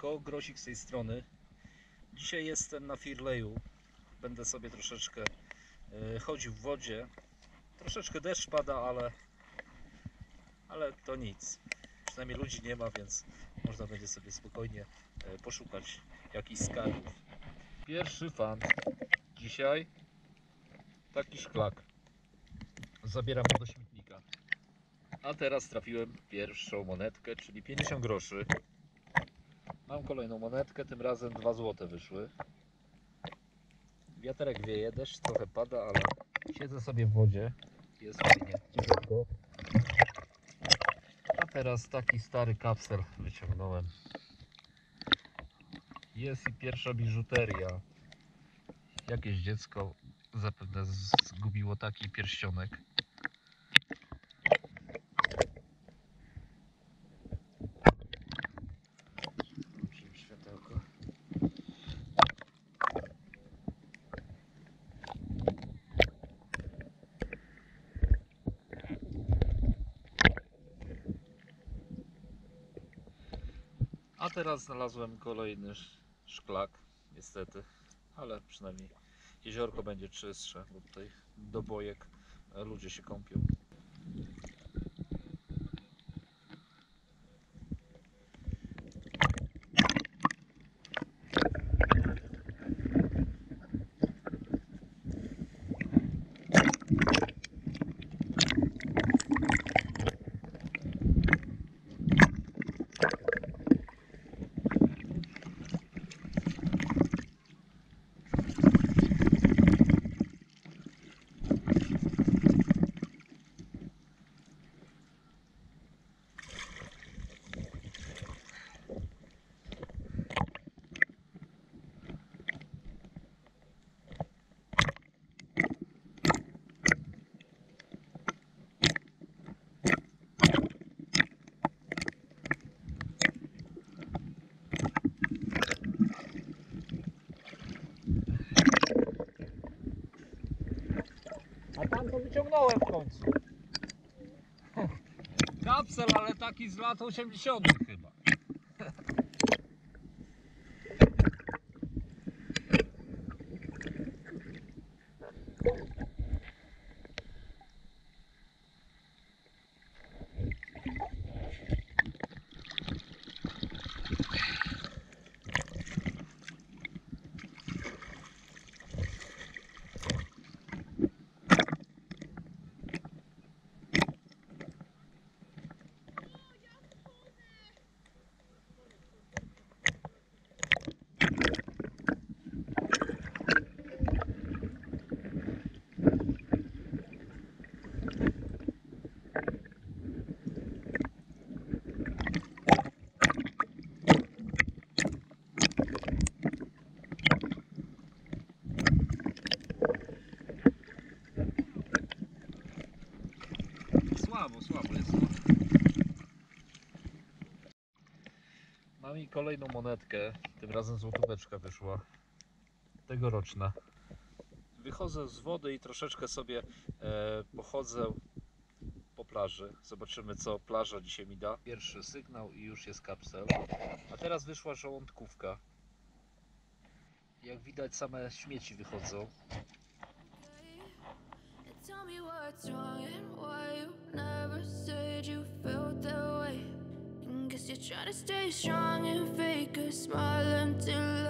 siemanko, Grosik z tej strony. Dzisiaj jestem na Firleju. Będę sobie troszeczkę e, chodził w wodzie. Troszeczkę deszcz pada, ale, ale to nic. Przynajmniej ludzi nie ma, więc można będzie sobie spokojnie e, poszukać jakichś skarbów. Pierwszy fan. Dzisiaj taki szklak. Zabieram do śmietnika. A teraz trafiłem pierwszą monetkę, czyli 50 groszy. Mam kolejną monetkę, tym razem 2 złote wyszły. Wiaterek wieje, deszcz trochę pada, ale siedzę sobie w wodzie. Jest fajnie, ciepło. A teraz taki stary kapsel wyciągnąłem. Jest i pierwsza biżuteria. Jakieś dziecko zapewne zgubiło taki pierścionek. A teraz znalazłem kolejny sz- szklak, niestety, ale przynajmniej jeziorko będzie czystsze, bo tutaj do bojek e, ludzie się kąpią. Wyciągnąłem w końcu. Kapsel, ale taki z lat 80. chyba. Mam i kolejną monetkę. Tym razem złotóweczka wyszła. Tegoroczna. Wychodzę z wody i troszeczkę sobie e, pochodzę po plaży. Zobaczymy co plaża dzisiaj mi da. Pierwszy sygnał i już jest kapsel. A teraz wyszła żołądkówka. Jak widać same śmieci wychodzą. Tell me what's wrong and why you never said you felt that way. Guess you're trying to stay strong and fake a smile until I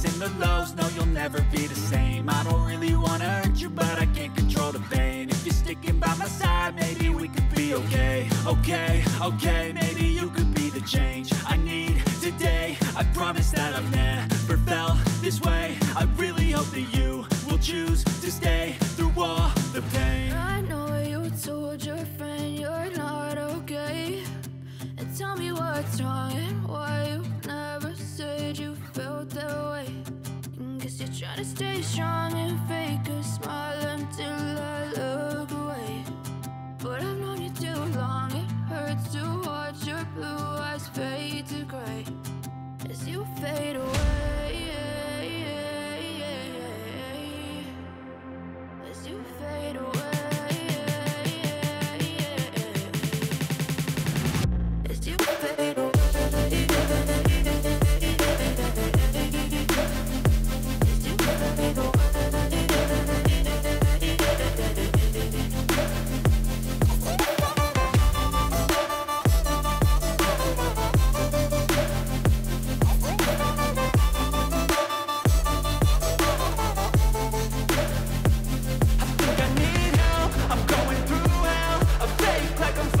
okay like I'm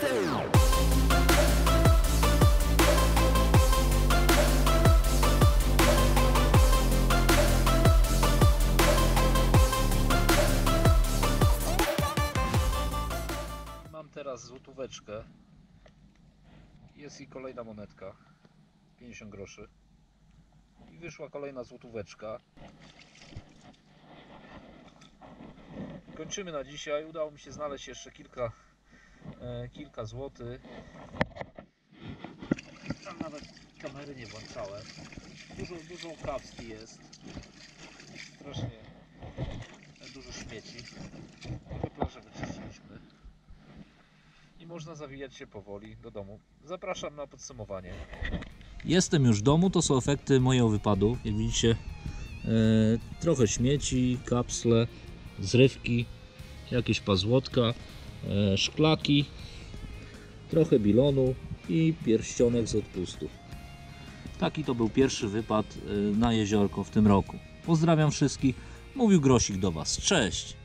teraz złotóweczkę. Jest i kolejna monetka. 50 groszy. I wyszła kolejna złotóweczka. Kończymy na dzisiaj. Udało mi się znaleźć jeszcze kilka, e, kilka złotych. Tam nawet kamery nie włączałem. Dużo, dużo kawski jest. Strasznie dużo śmieci. Trochę plażę wyczyściliśmy i można zawijać się powoli do domu. Zapraszam na podsumowanie. Jestem już w domu, to są efekty mojego wypadu. Jak widzicie, e, trochę śmieci, kapsle, zrywki, jakieś pazłotka, e, szklaki, trochę bilonu i pierścionek z odpustu. Taki to był pierwszy wypad e, na jeziorko w tym roku. Pozdrawiam wszystkich. Mówił Grosik do Was. Cześć!